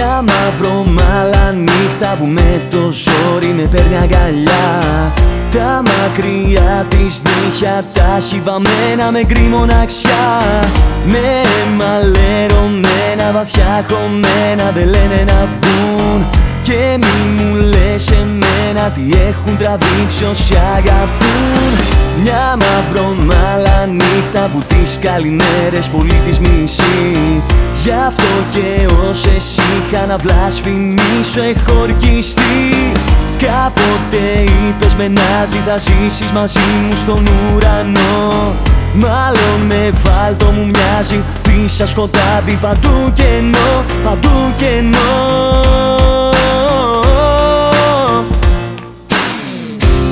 Μια μαύρο-μάλα νύχτα που με το ζόρι με παίρνει αγκαλιά. Τα μακριά της νύχια τα έχει βαμμένα με γκρι μοναξιά. Με μαλερωμένα βαθιά χωμένα δεν λένε να βγουν. Και μη μου λες εμένα τι έχουν τραβήξει όσοι αγαπούν. Μια μαύρο-μάλα νύχτα που τις καλημέρες πολύ τις μισεί. Γι' αυτό και όσες είχα να βλασφημίσω έχω ορκιστεί. Κάποτε είπες με νάζι θα ζήσεις μαζί μου στον ουρανό Μάλλον με βάλτο μου μοιάζει πίσα σκοτάδι παντού κενό, παντού κενό.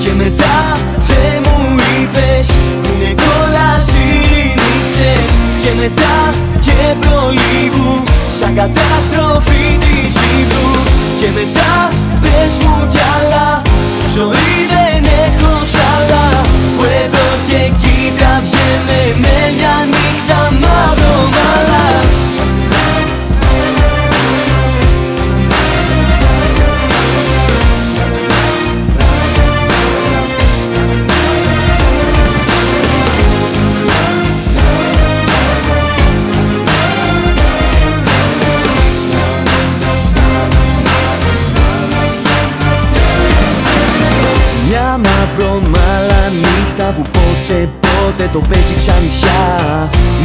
Και μετά Και μετά και προλίγου Σαν καταστροφή της βίβλου Και μετά πες μου κι άλλα Μια μαύρο-μάλα νύχτα που πότε πότε το παίζει ξανθιά.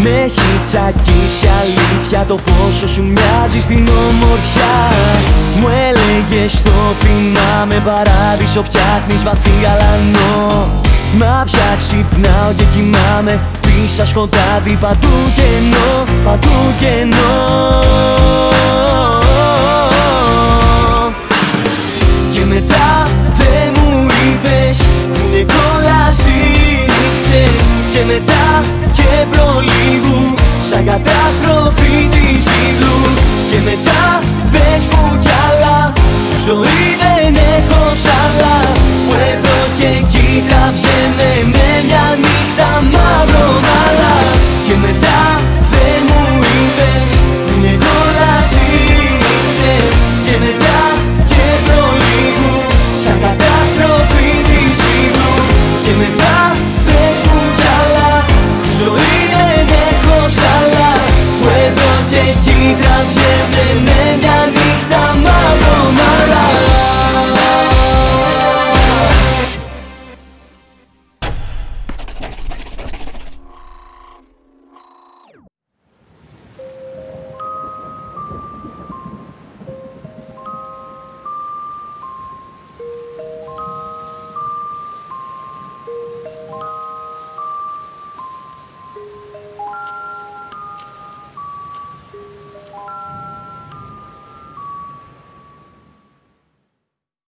Με έχει τσακίσει αλήθεια το πόσο σου μοιάζει στην ομορφιά. Μου έλεγες το θυμάμαι παράδεισο φτιάχνεις βαθύ γαλανό Μα πια ξυπνάω και κοιμάμαι πίσα σκοτάδι παντού κενό, παντού κενό Σαν καταστροφή της βίβλου Και μετά πες μου κι άλλα Ζωή δεν έχω σ' άλλα. Που εδώ και εκεί τραβιέμαι Με μια νύχτα μαύρο μαλά